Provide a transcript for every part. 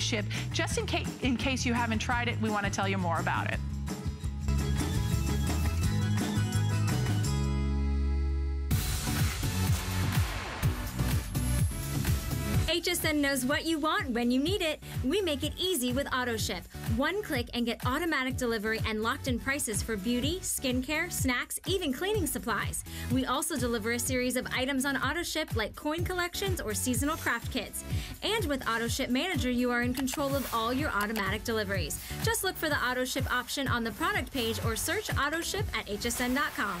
ship. Just in case, in case you haven't tried it, we want to tell you more about it. HSN knows what you want when you need it. We make it easy with AutoShip. One click and get automatic delivery and locked in prices for beauty, skincare, snacks, even cleaning supplies. We also deliver a series of items on AutoShip like coin collections or seasonal craft kits. And with AutoShip Manager, you are in control of all your automatic deliveries. Just look for the AutoShip option on the product page or search AutoShip at hsn.com.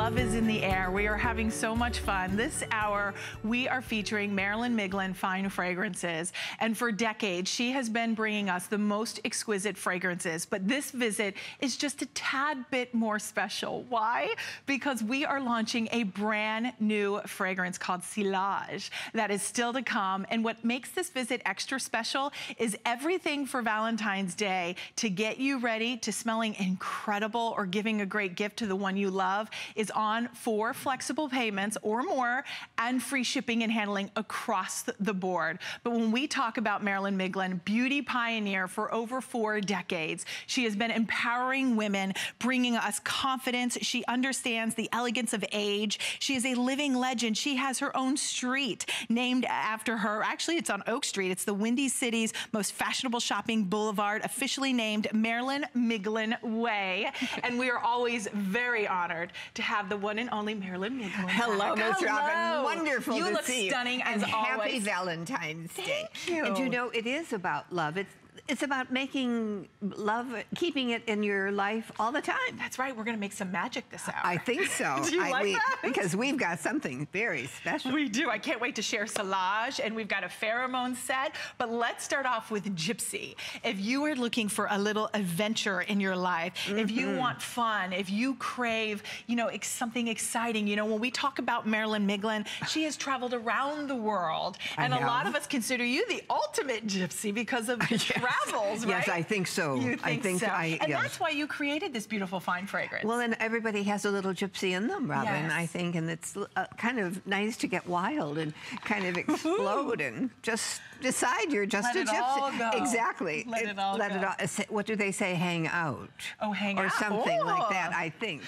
love is in the air. We are having so much fun. This hour, we are featuring Marilyn Miglin Fine Fragrances. And for decades, she has been bringing us the most exquisite fragrances. But this visit is just a tad bit more special. Why? Because we are launching a brand new fragrance called Sillage that is still to come. And what makes this visit extra special is everything for Valentine's Day to get you ready to smelling incredible or giving a great gift to the one you love is on for flexible payments or more and free shipping and handling across the board. But when we talk about Marilyn Miglin, beauty pioneer for over four decades, she has been empowering women, bringing us confidence. She understands the elegance of age. She is a living legend. She has her own street named after her. Actually, it's on Oak Street. It's the Windy City's most fashionable shopping boulevard, officially named Marilyn Miglin Way. and we are always very honored to have the one and only Marilyn Miglin. Hello. Miss Robin. Wonderful you to look see stunning you. as and always. Happy Valentine's Day. Thank you. And you know, it is about love. It's it's about making love, keeping it in your life all the time. That's right. We're going to make some magic this hour. I think so. Do you I, like we, that? Because we've got something very special. We do. I can't wait to share Silage, and we've got a pheromone set. But let's start off with Gypsy. If you are looking for a little adventure in your life, mm -hmm. if you Mm-hmm. want fun, if you crave, you know, ex something exciting, you know, when we talk about Marilyn Miglin, she has traveled around the world, and a lot of us consider you the ultimate Gypsy because of the Yes. Travels, right? Yes, I think so. You I think, think so. I- and yes. that's why you created this beautiful fine fragrance. Well, and everybody has a little gypsy in them, Robin, Yes. I think, and it's uh, kind of nice to get wild and kind of explode and just decide you're just Let a it gypsy. all go. Exactly. Let it all let go. It all, what do they say? Hang out. Oh, hang or out. Or something like Oh. that. I think.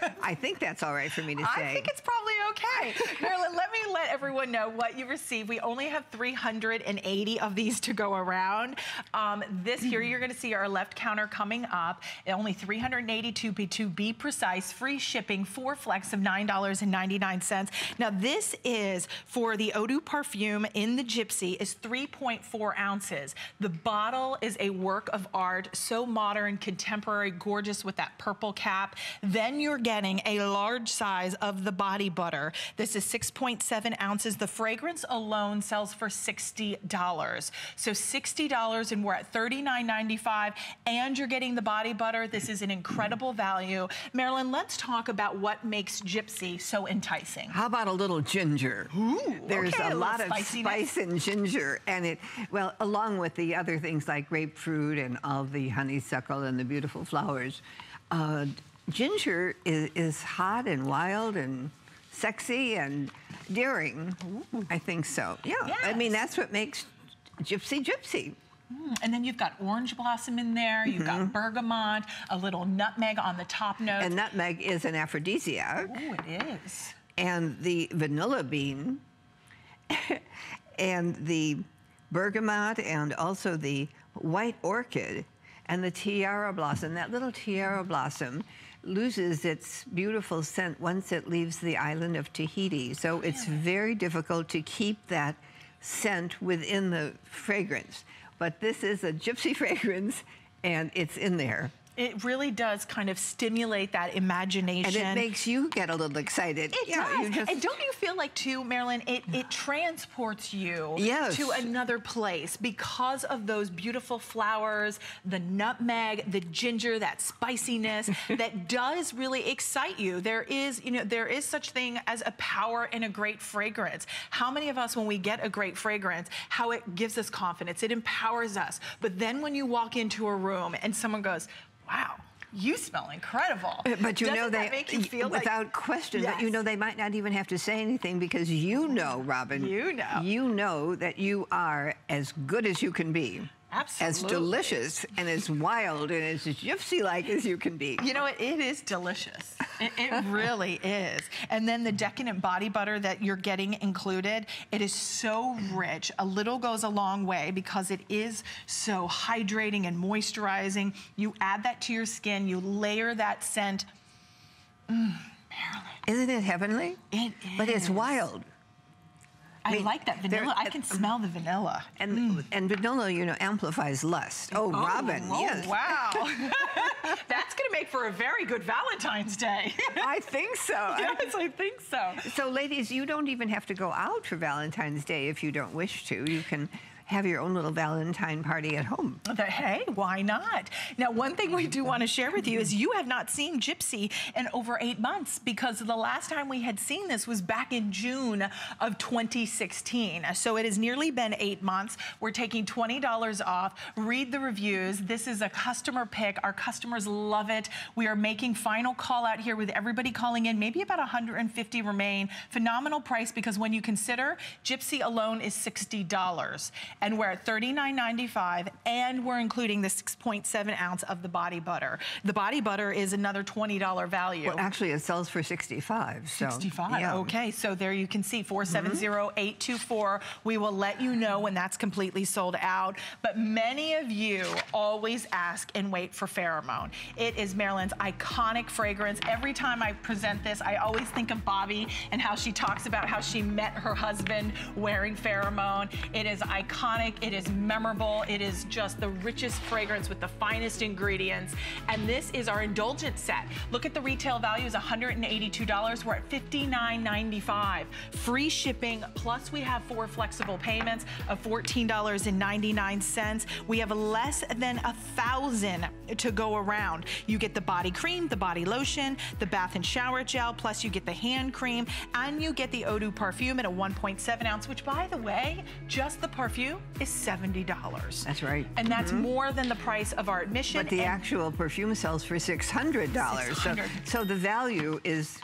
I think that's all right for me to say. I think it's probably okay. Marilyn, let me let everyone know what you received. We only have 380 of these to go around. Um, this here, you're gonna see our left counter coming up. Only 382 be- to be precise. Free shipping, four flex of $9.99. Now this is for the Eau de Parfume in the Gypsy is 3.4 ounces. The bottle is a work of art, so modern, contemporary, gorgeous with that purple cap. Then you're getting a large size of the body butter. This is 6.7 ounces. The fragrance alone sells for $60. So $60 and we're at $39.95 and you're getting the body butter. This is an incredible value. Marilyn, let's talk about what makes Gypsy so enticing. How about a little ginger? Ooh, There's okay, a a lot of spice in ginger, and it, well, along with the other things like grapefruit and all the honeysuckle and the beautiful flowers, uh, ginger is, is hot and wild and sexy and daring. I think so. Yeah. I mean, that's what makes Gypsy Gypsy. Hmm, and then you've got orange blossom in there. You've got mm-hmm. bergamot, a little nutmeg on the top note. And nutmeg is an aphrodisiac. oh, it is. and the vanilla bean and the bergamot and also the white orchid and the tiare blossom. That little tiare blossom loses its beautiful scent once it leaves the island of Tahiti. So it's very difficult to keep that scent within the fragrance. But this is a gypsy fragrance and it's in there. It really does kind of stimulate that imagination. And it makes you get a little excited. It yeah, does. you just- and don't you feel like too, Marilyn, it, it transports you Yes. to another place because of those beautiful flowers, the nutmeg, the ginger, that spiciness that does really excite you. There is, you know, there is such thing as a power in a great fragrance. How many of us, when we get a great fragrance, how it gives us confidence, it empowers us. But then when you walk into a room and someone goes, wow, you smell incredible. Uh, but you Doesn't know that they make you feel like- without question. But you know they might not even have to say anything because you know, Robin. You know. You know that you are as good as you can be. As delicious and as wild and as gypsy-like as you can be. You know, it, it is delicious. It, it really is. And then the decadent body butter that you're getting included, it is so rich. A little goes a long way because it is so hydrating and moisturizing. You add that to your skin, you layer that scent. Mm, Marilyn, Isn't it heavenly? it But it's wild. I, mean, like that vanilla. I can uh, smell the vanilla. And mm. and vanilla, you know, amplifies lust. Oh, oh Robin, oh, yes. wow. That's going to make for a very good Valentine's Day. I think so. yes, I think so. So, ladies, you don't even have to go out for Valentine's Day if you don't wish to. You can have your own little Valentine party at home. Hey, why not? Now, one thing we do want to share with you is you have not seen Gypsy in over eight months because the last time we had seen this was back in June of 2016. So it has nearly been eight months. We're taking $20 off. Read the reviews. This is a customer pick. Our customers love it. We are making final call out here with everybody calling in. Maybe about 150 remain. Phenomenal price because when you consider Gypsy alone is $60 and we're at $39.95 and we're including the 6.7 ounce of the body butter. The body butter is another $20 value. Well, actually, it sells for 65. So, 65. yeah. Okay, so there you can see 470-824. We will let you know when that's completely sold out. But many of you always ask and wait for pheromone. It is Marilyn's iconic fragrance. Every time I present this, I always think of Bobby and how she talks about how she met her husband wearing pheromone. It is iconic. It is memorable. It is just the richest fragrance with the finest ingredients. And this is our indulgent set. Look at the retail value is $182. We're at $59.95. Free shipping, plus we have four flexible payments of $14.99. We have less than a thousand to go around. You get the body cream, the body lotion, the bath and shower gel, plus you get the hand cream, and you get the de Parfum at a 1.7 ounce, which by the way, just the perfume is $70. That's right. And that's mm-hmm. more than the price of our admission. But the actual perfume sells for $600. 600. so the value is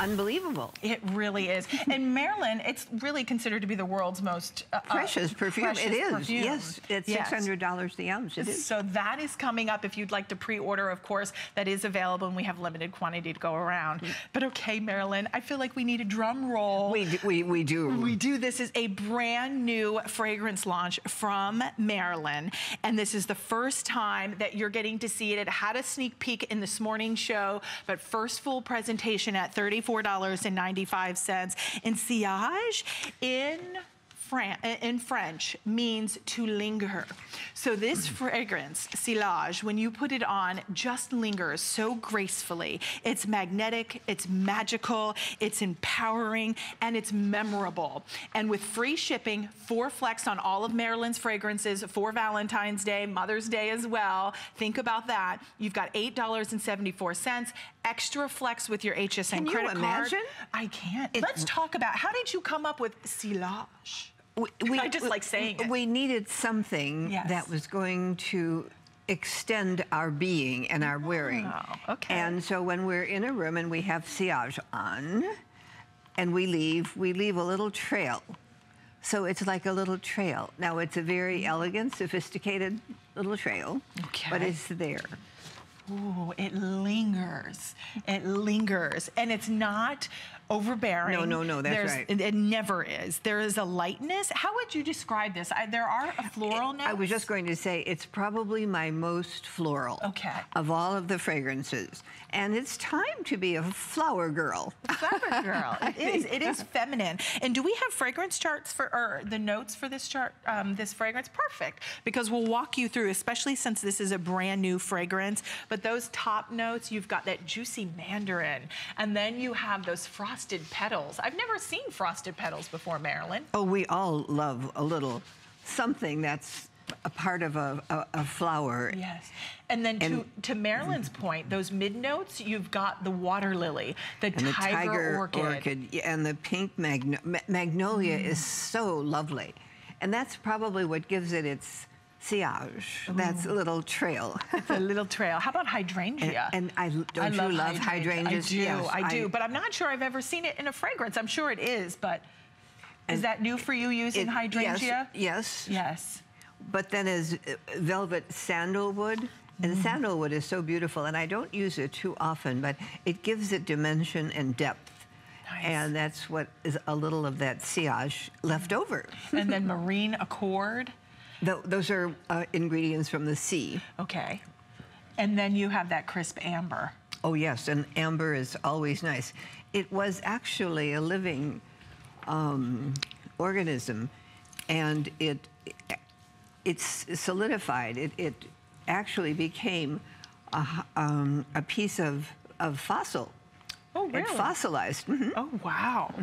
unbelievable. It really is. And Marilyn, it's really considered to be the world's most uh, uh, Precious perfume. precious it is. perfume. Yes, it's Yes. $600 the ounce. It is. So that is coming up. If you'd like to pre-order, of course, that is available, and we have limited quantity to go around. But okay, Marilyn, I feel like we need a drum roll. We, d- we, we do. We do. This is a brand new fragrance launch from Marilyn. And this is the first time that you're getting to see it. It had a sneak peek in this morning's show, but first full presentation at $34.95. And Sillage in Fran- in French means to linger. So this mm. fragrance, Sillage, when you put it on, just lingers so gracefully. It's magnetic, it's magical, it's empowering, and it's memorable. And with free shipping, four flex on all of Marilyn's fragrances for Valentine's Day, Mother's Day as well. Think about that. You've got $8.74, extra flex with your HSN Can you credit card. imagine? I can't. It- Let's talk about, how did you come up with Sillage? We, I just like saying it. We needed something Yes. that was going to extend our being and our wearing. Oh, okay. And so when we're in a room and we have sillage on and we leave, we leave a little trail. So it's like a little trail. Now it's a very mm. elegant, sophisticated little trail, okay. but it's there. Ooh, it lingers. It lingers. And it's not overbearing. No, no, no, that's There's, right. It, it never is. There is a lightness. How would you describe this? I, there are a floral notes. I was just going to say it's probably my most floral Okay. of all of the fragrances. And it's time to be a flower girl. Flower girl. It is. It is feminine. And do we have fragrance charts for or the notes for this chart? Um, this fragrance, perfect. Because we'll walk you through, especially since this is a brand new fragrance. But those top notes, you've got that juicy mandarin, and then you have those frosted petals. I've never seen frosted petals before, Marilyn. Oh, we all love a little something that's a part of a, a, a flower. Yes. And then to, And- to Marilyn's point, those mid notes, you've got the water lily, the, And the tiger, orchid. yeah, and the pink magno- ma- magnolia is Mm. so lovely. And that's probably what gives it its sillage, that's a little trail. it's a little trail. How about hydrangea? and I don't I you love, love hydrangea. hydrangeas? I do, Yes, I do, but I'm not sure I've ever seen it in a fragrance. I'm sure it is, but is that new for you using it- hydrangea? Yes, yes. Yes. But then as uh, velvet sandalwood, and Mm. sandalwood is so beautiful, and I don't use it too often, but it gives it dimension and depth. Nice. And that's what is a little of that sillage left over. and then marine accord. Tho- those are uh, ingredients from the sea. Okay. And then you have that crisp amber. Oh, yes, and amber is always nice. It was actually a living um, organism, and it it's solidified. It, it actually became a, um, a piece of, of fossil. Oh, It really? fossilized. mhm. Oh, wow.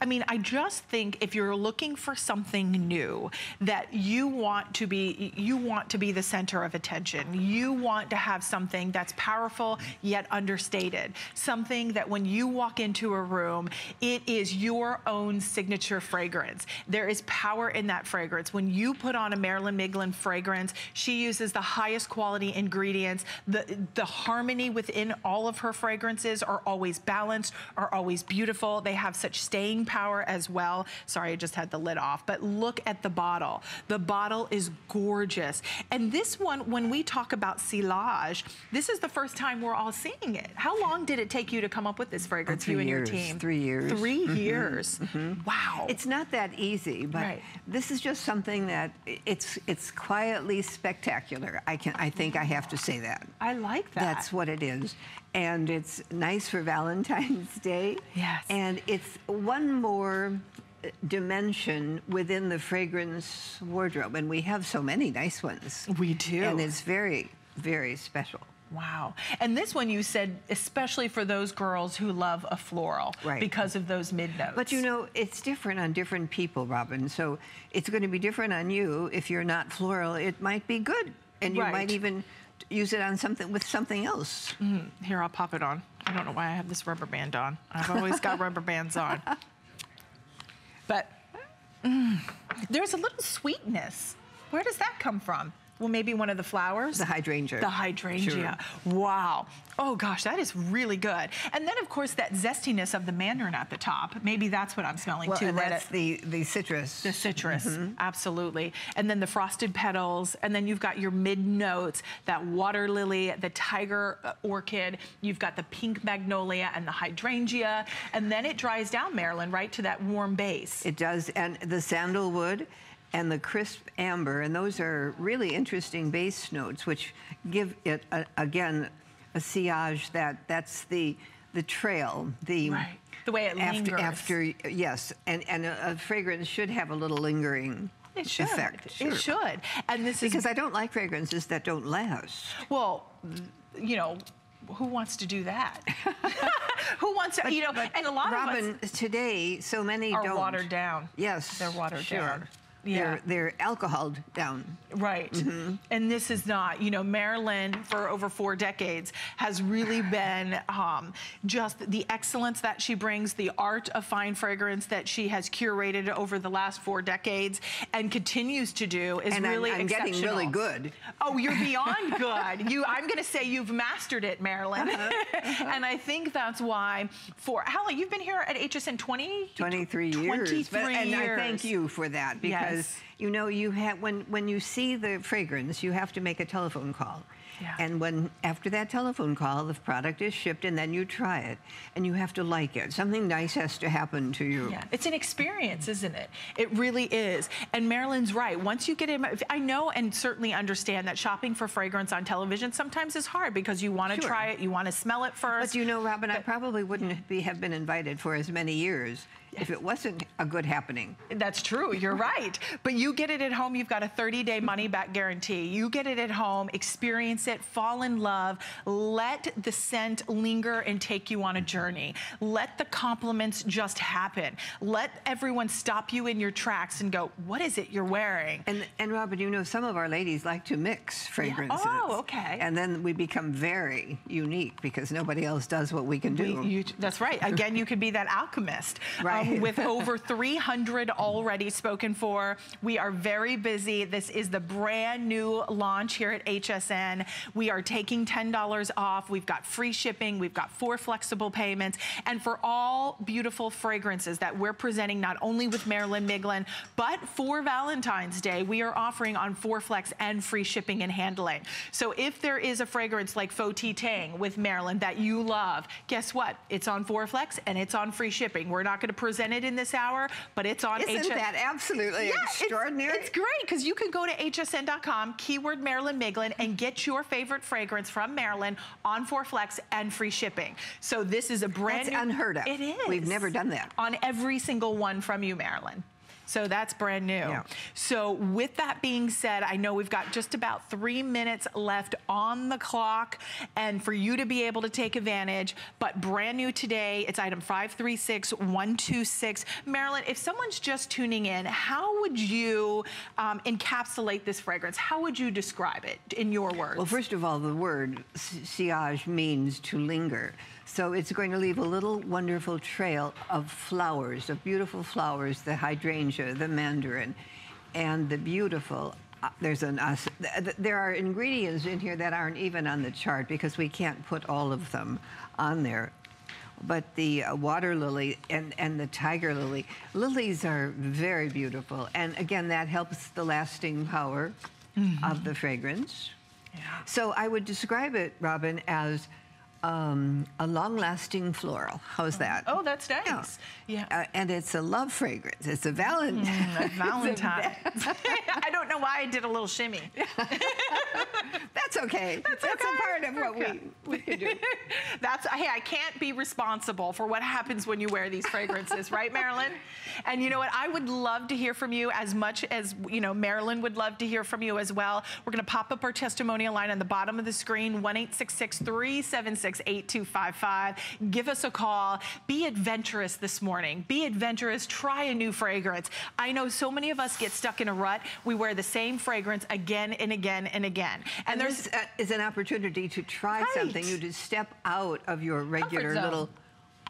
I mean, I just think if you're looking for something new that you want to be you want to be the center of attention. You want to have something that's powerful yet understated. Something that when you walk into a room, it is your own signature fragrance. There is power in that fragrance. When you put on a Marilyn Miglin fragrance, she uses the highest quality ingredients. The the harmony within all of her fragrances are always balanced, are always beautiful. They have such staying power as well. Sorry, I just had the lid off, but look at the bottle. The bottle is gorgeous. And this one, when we talk about sillage, this is the first time we're all seeing it. How long did it take you to come up with this fragrance, three you and years, your team? three years. Mm-hmm. 3 years. Wow. It's not that easy, but Right. this is just something that it's it's quietly spectacular. I can I think I have to say that. I like that. That's what it is. And it's nice for Valentine's Day. Yes. And it's one more dimension within the fragrance wardrobe. And we have so many nice ones. We do. And it's very, very special. Wow. And this one you said, especially for those girls who love a floral Right. because of those mid notes. But you know, it's different on different people, Robin. So it's going to be different on you. If you're not floral, it might be good. And you Right. might even use it on something with something else. Here, I'll pop it on. I don't know why I have this rubber band on. I've always got rubber bands on. But mm, there's a little sweetness. Where does that come from? Well, maybe one of the flowers? The hydrangea. The hydrangea. Wow. Oh gosh, that is really good. And then, of course, that zestiness of the mandarin at the top. Maybe that's what I'm smelling Well, too. and that's it- the, the citrus. The citrus, Mm-hmm. absolutely. And then the frosted petals, and then you've got your mid notes, that water lily, the tiger uh, orchid, you've got the pink magnolia and the hydrangea, and then it dries down, Marilyn, right to that warm base. It does, and the sandalwood and the crisp amber, and those are really interesting base notes, which give it a, again a sillage that that's the the trail, the Right. The way it after lingers. after yes, and and a, a fragrance should have a little lingering It should. effect. It sure. should. And this is Because I don't like fragrances that don't last. well, you know, who wants to do that? who wants to, you know, and a lot Robin, of us today so many are don't. watered down. Yes, They're watered sure. down. Yeah. They're, they're alcoholed down. Right. Mm-hmm. And this is not, you know, Marilyn for over four decades has really been um, just the excellence that she brings, the art of fine fragrance that she has curated over the last four decades and continues to do is And I'm- really I'm getting really good. Oh, you're beyond good. You, I'm going to say you've mastered it, Marilyn. Uh-huh. and I think that's why for, how long, you've been here at HSN 20? 23 years. 23 But- and I thank you for that because Yes. You know you have when when you see the fragrance, you have to make a telephone call. Yeah. And when after that telephone call, the product is shipped, and then you try it, and you have to like it. Something nice has to happen to you. Yeah, it's an experience, isn't it? It really is. And Marilyn's right. Once you get in, I know and certainly understand that shopping for fragrance on television sometimes is hard because you want to Sure. try it, you want to smell it first. But you know, Robin, I probably wouldn't be, have been invited for as many years if it wasn't a good happening. That's true. You're right. But you get it at home. You've got a 30-day money-back guarantee. You get it at home, experience it, fall in love. Let the scent linger and take you on a journey. Let the compliments just happen. Let everyone stop you in your tracks and go, "What is it you're wearing?" And, and Robin, you know, some of our ladies like to mix fragrances. Oh, okay. And then we become very unique because nobody else does what we can do. We- you- that's right. Again, you could be that alchemist. Um, Right. with over 300 already spoken for. We are very busy. This is the brand new launch here at HSN. We are taking $10 off. We've got free shipping. We've got four flexible payments. And for all beautiful fragrances that we're presenting, not only with Marilyn Miglin, but for Valentine's Day, we are offering on 4Flex and free shipping and handling. So if there is a fragrance like Faux Tea Tang with Marilyn that you love, guess what? It's on 4Flex and it's on free shipping. We're not going to present it in this hour, but it's on Isn't that absolutely Yeah, it's- It's, great because you can go to hsn.com, keyword Marilyn Miglin, and get your favorite fragrance from Marilyn on 4Flex and free shipping. So this is a brand That's new. unheard of. It is. We've never done that. On every single one from you, Marilyn. So that's brand new. Yeah. So with that being said, I know we've got just about three minutes left on the clock and for you to be able to take advantage, but brand new today, it's item 536126. Marilyn, if someone's just tuning in, how would you um, encapsulate this fragrance? How would you describe it in your words? Well, first of all, the word si- sillage means to linger. So it's going to leave a little wonderful trail of flowers, of beautiful flowers, the hydrangea, the mandarin, and the beautiful. Uh, there's an th- there are ingredients in here that aren't even on the chart because we can't put all of them on there. But the uh, water lily and, and the tiger lily, lilies are very beautiful. And again, that helps the lasting power of the fragrance. yeah. So I would describe it, Robin, as um, a long-lasting floral. How's that? Oh, that's nice. Yeah. yeah. Uh, and it's a love fragrance. It's a, valent mm, a Valentine. Valentine. I don't know why I did a little shimmy. that's okay. That's, that's okay. a part of what okay. we, we can do. that's, hey, I can't be responsible for what happens when you wear these fragrances, right, Marilyn? And you know what? I would love to hear from you as much as, you know, Marilyn would love to hear from you as well. We're going to pop up our testimonial line on the bottom of the screen, 1866376 866-8255. Give us a call. Be adventurous this morning. Be adventurous. Try a new fragrance. I know so many of us get stuck in a rut. We wear the same fragrance again and again and again. And, and there's uh, is an opportunity to try right. something, you to step out of your regular little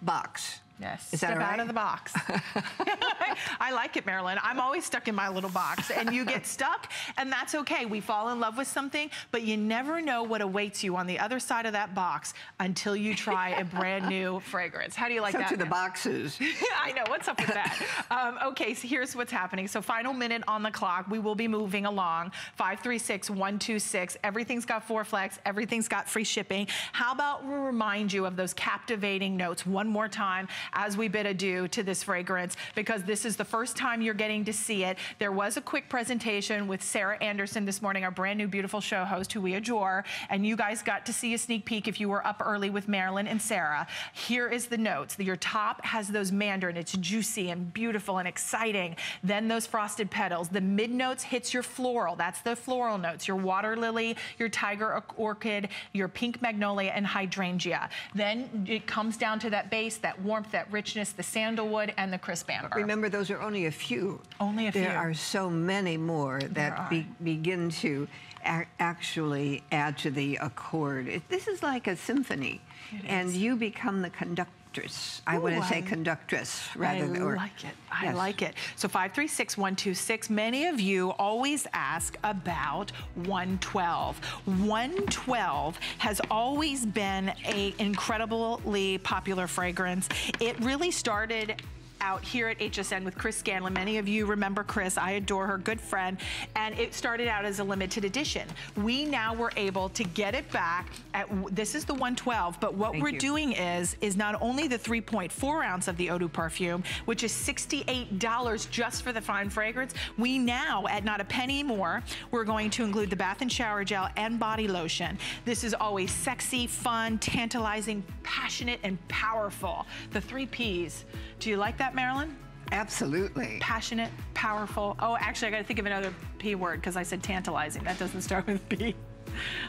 box. Yes, Is that step all out of the box. I like it, Marilyn. I'm always stuck in my little box, and you get stuck, and that's okay. We fall in love with something, but you never know what awaits you on the other side of that box until you try a brand new fragrance. How do you like so that? to the Mel? boxes. I know. What's up with that? um, okay, so here's what's happening. So final minute on the clock. We will be moving along. 536126. Everything's got four flex. Everything's got free shipping. How about we remind you of those captivating notes one more time as we bid adieu to this fragrance because this is the first time you're getting to see it. There was a quick presentation with Sarah Anderson this morning, our brand new beautiful show host who we adore, and you guys got to see a sneak peek if you were up early with Marilyn and Sarah. Here is the notes. Your top has those mandarin. It's juicy and beautiful and exciting. Then those frosted petals. The mid notes hits your floral. That's the floral notes. Your water lily, your tiger orchid, your pink magnolia, and hydrangea. Then it comes down to that base, that warmth, that richness, the sandalwood, and the crisp amber. But remember, those are only a few. Only a there few. There are so many more that be, begin to actually add to the accord. It, this is like a symphony, it and you become the conductor conductress. I want to say conductress rather than. I like it. I yes. like it. So 536126. Many of you always ask about 112. 112 has always been a incredibly popular fragrance. It really started out here at HSN with Chris Scanlon. Many of you remember Chris. I adore her, good friend. And it started out as a limited edition. We now were able to get it back at, this is the 112, but what Thank we're you. doing is, is not only the 3.4 ounce of the Eau de Perfume, which is $68 just for the fine fragrance, we now, at not a penny more, we're going to include the bath and shower gel and body lotion. This is always sexy, fun, tantalizing, passionate, and powerful. The three Ps. Do you like that, Marilyn? Absolutely. Passionate, powerful. Oh, actually, I got to think of another P word because I said tantalizing. That doesn't start with P.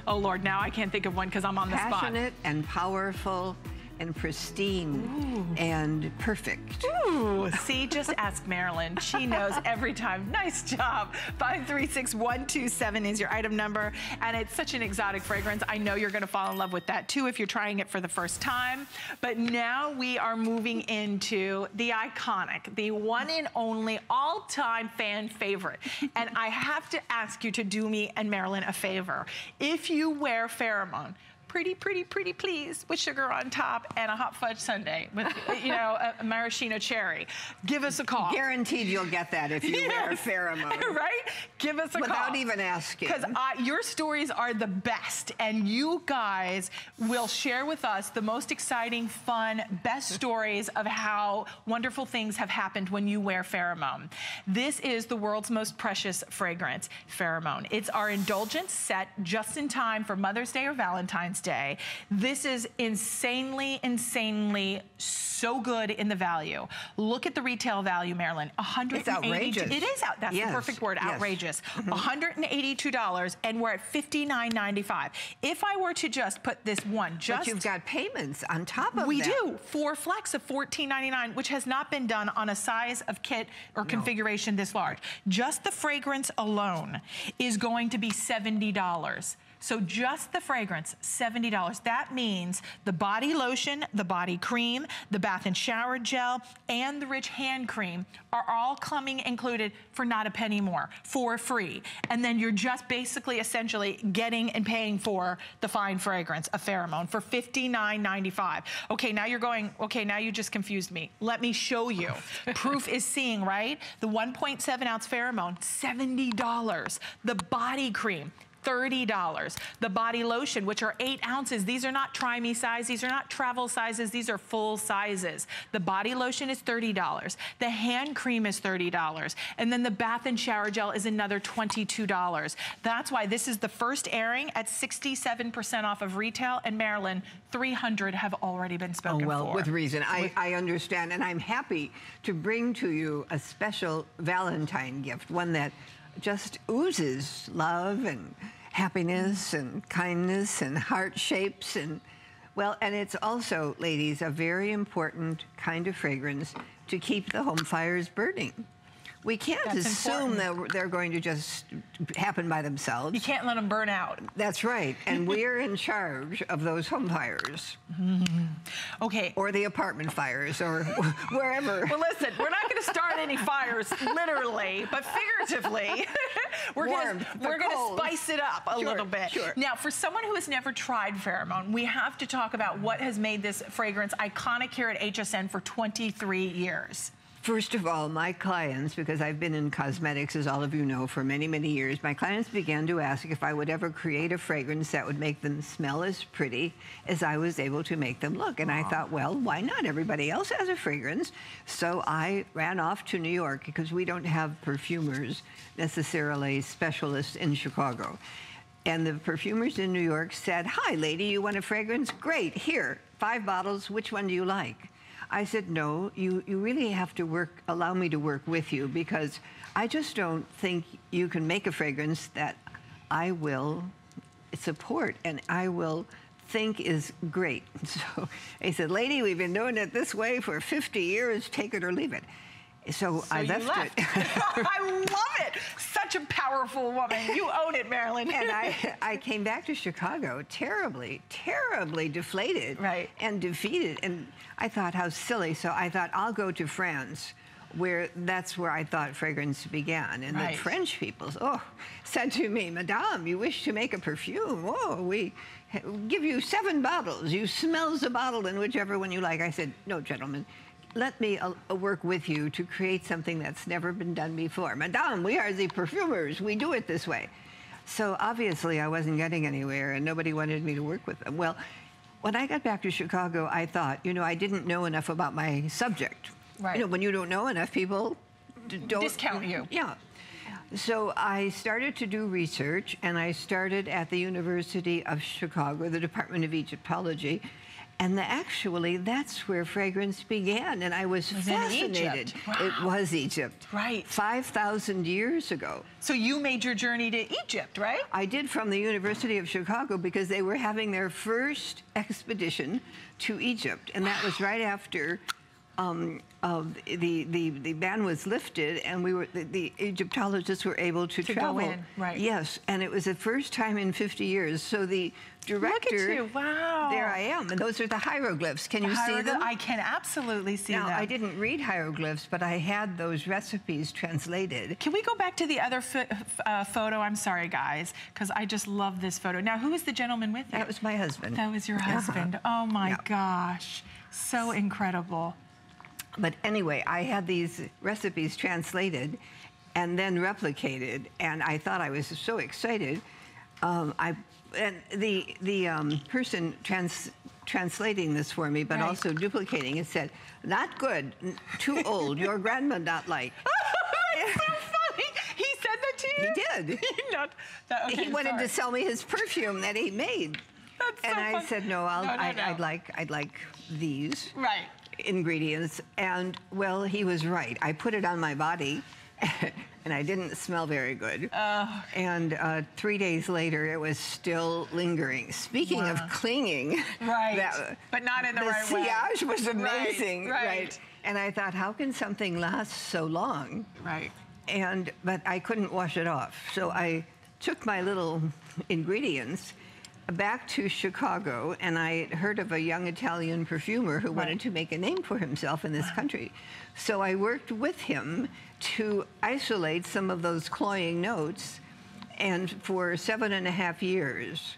Oh, Lord, now I can't think of one because I'm on the Passionate spot. Passionate and powerful and pristine Ooh. and perfect. Ooh, see, just ask Marilyn. She knows every time. Nice job. 536127 is your item number, and it's such an exotic fragrance. I know you're gonna fall in love with that too if you're trying it for the first time. But now we are moving into the iconic, the one and only all-time fan favorite. and I have to ask you to do me and Marilyn a favor. If you wear pheromone, pretty, pretty, pretty please with sugar on top and a hot fudge sundae with, you know, a, maraschino cherry. Give us a call. Guaranteed you'll get that if you yes. wear pheromone. right? Give us a Without call. Without even asking. Because your stories are the best and you guys will share with us the most exciting, fun, best stories of how wonderful things have happened when you wear pheromone. This is the world's most precious fragrance, pheromone. It's our indulgence set just in time for Mother's Day or Valentine's Day. This is insanely, insanely so good in the value. Look at the retail value, Marilyn. 180 It's outrageous. It is out. That's yes. the perfect word. Yes. Outrageous. Mm -hmm. $182, and we're at $59.95. If I were to just put this one, just but you've got payments on top of we that. We do. Four flex of $14.99, which has not been done on a size of kit or no. configuration this large. Just the fragrance alone is going to be $70. So just the fragrance, $70. That means the body lotion, the body cream, the bath and shower gel, and the rich hand cream are all coming included for not a penny more, for free. And then you're just basically essentially getting and paying for the fine fragrance, a pheromone, for $59.95. Okay, now you're going, okay, now you just confused me. Let me show you. Proof is seeing, right? The 1.7 ounce pheromone, $70. The body cream, $30. The body lotion, which are eight ounces. These are not try me size. These are not travel sizes. These are full sizes. The body lotion is $30. The hand cream is $30. And then the bath and shower gel is another $22. That's why this is the first airing at 67% off of retail. And Marilyn, 300 have already been oh, spoken oh, well, for. with reason. I, I understand. And I'm happy to bring to you a special Valentine gift, one that just oozes love and happiness mm. and kindness and heart shapes and well, and it's also, ladies, a very important kind of fragrance to keep the home fires burning. We can't That's assume important. that they're going to just happen by themselves. You can't let them burn out. That's right. And we're in charge of those home fires. Mm-hmm. Okay. Or the apartment fires or wherever. Well, listen, we're not going to start any fires literally, but figuratively. we're going to we're going to spice it up a sure, little bit. Sure. Now, for someone who has never tried pheromone, we have to talk about what has made this fragrance iconic here at HSN for 23 years. First of all, my clients, because I've been in cosmetics, as all of you know, for many, many years, my clients began to ask if I would ever create a fragrance that would make them smell as pretty as I was able to make them look. And. I thought, well, why not? Everybody else has a fragrance. So I ran off to New York because we don't have perfumers necessarily specialists in Chicago. And the perfumers in New York said, hi, lady, you want a fragrance? Great, here, five bottles, which one do you like? I said, no, you, you really have to work, allow me to work with you because I just don't think you can make a fragrance that I will support and I will think is great. So he said, Lady, we've been doing it this way for 50 years, take it or leave it. So, So I left, left. it. Love it. Such a powerful woman. You own it, Marilyn. and I, I came back to Chicago terribly, terribly deflated Right. and defeated. And I thought, how silly. So I thought, I'll go to France, where that's where I thought fragrance began. And Right. the French people, oh, said to me, Madame, you wish to make a perfume? Oh, we give you seven bottles. You smells the bottle in whichever one you like. I said, no, gentlemen. Let me uh, uh, work with you to create something that's never been done before. Madame, we are the perfumers. We do it this way. So obviously, I wasn't getting anywhere, and nobody wanted me to work with them. Well, when I got back to Chicago, I thought, you know, I didn't know enough about my subject. Right. You know, when you don't know enough, people don't Discount you. Yeah. So I started to do research, and I started at the University of Chicago, the Department of Egyptology. And the- actually, that's where fragrance began, and I was, was fascinated. Wow. It was Egypt. Right. 5,000 years ago. So you made your journey to Egypt, right? I did from the University of Chicago because they were having their first expedition to Egypt, and that was right after um, uh, the, the the ban was lifted, and we were the, the Egyptologists were able to, To go travel. in, right. Yes, and it was the first time in 50 years. So the director. Look at you, wow. There I am, and those are the hieroglyphs. Can you see them? I can absolutely see now, them. I didn't read hieroglyphs, but I had those recipes translated. Can we go back to the other uh, photo? I'm sorry, guys, because I just love this photo. Now, who is the gentleman with you? That was my husband. That was your husband. Oh my Yeah. gosh, so incredible. But anyway, I had these recipes translated and then replicated, and I thought I was so excited. Um, I and the the um, person trans, translating this for me, but Right. also duplicating it, said, "Not good, too old. Your grandma not like." So. He said that to you. He did. Not, that, okay, he wanted sorry. to sell me his perfume that he made, That's so and I funny. said, "No, I'll, No, no, I'd, no. I'd like I'd like these." Right. Ingredients and well he was right i put it on my body and i didn't smell very good Oh. and uh, three days later it was still lingering speaking of clinging Right. that- But not in the the right way. The sillage was Right, amazing right. and i thought how can something last so long Right. and but I couldn't wash it off. So I took my little ingredients back to Chicago, and I heard of a young Italian perfumer who wanted to make a name for himself in this country. So I worked with him to isolate some of those cloying notes, and for seven and a half years,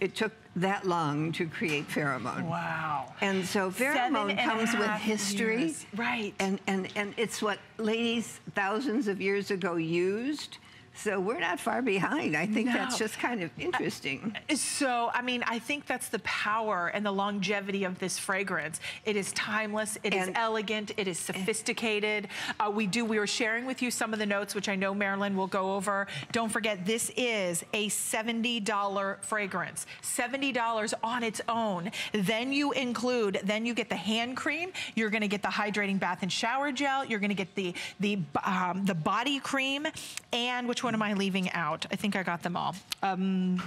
it took that long to create pheromone. Wow. And so pheromone comes with history. years. Right. And, and, and it's what ladies thousands of years ago used. So we're not far behind. I think that's just kind of interesting. So, I mean, I think that's the power and the longevity of this fragrance. It is timeless, It is And- elegant, it is sophisticated. Uh, we do, we were sharing with you some of the notes, which I know Marilyn will go over. Don't forget, this is a $70 fragrance, $70 on its own. Then you include, then you get the hand cream, you're gonna get the hydrating bath and shower gel, you're gonna get the, the, um, the body cream, and which one am I leaving out? I think I got them all. Um,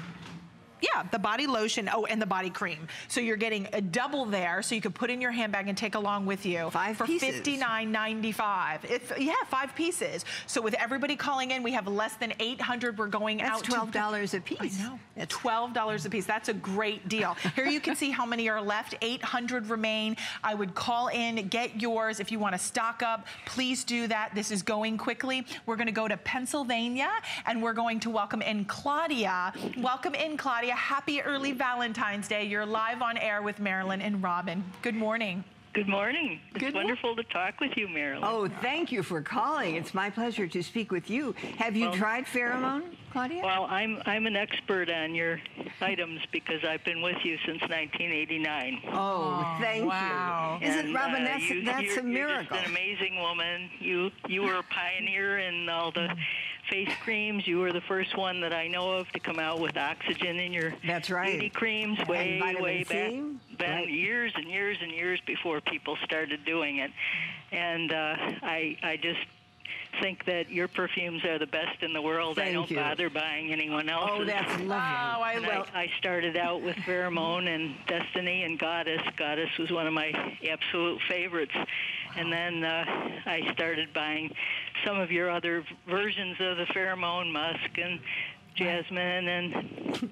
yeah, the body lotion, oh, and the body cream. So you're getting a double there, so you could put in your handbag and take along with you. Five for pieces. $59.95. If, yeah, five pieces. So with everybody calling in, we have less than 800 we're going That's out to- twelve dollars a piece. I know. That's $12 a piece. That's a great deal. Here you can see how many are left. 800 remain. I would call in, get yours. If you want to stock up, please do that. This is going quickly. We're going to go to Pennsylvania and we're going to welcome in Claudia. Welcome in, Claudia. Happy early Valentine's Day. You're live on air with Marilyn and Robin. Good morning. Good morning. It's Good mor- wonderful to talk with you, Marilyn. Oh, thank you for calling. It's my pleasure to speak with you. Have you Well- tried pheromone, Claudia? Well, I'm I'm an expert on your items because I've been with you since 1989. oh, thank wow. you. Isn't And, Robin? uh, That's you, that's you're, a miracle. You're just an amazing woman. You you were a pioneer in all the face creams. You were the first one that I know of to come out with oxygen in your That's right. beauty creams way way C, back. Been right. years and years and years before people started doing it, and uh, I I just think that your perfumes are the best in the world. Thank I don't you. bother buying anyone else's. Oh, that's lovely. Oh, I And love. I, I started out with Pheromone and Destiny and Goddess. Goddess was one of my absolute favorites. And then uh, I started buying some of your other versions of the Pheromone Musk and Jasmine and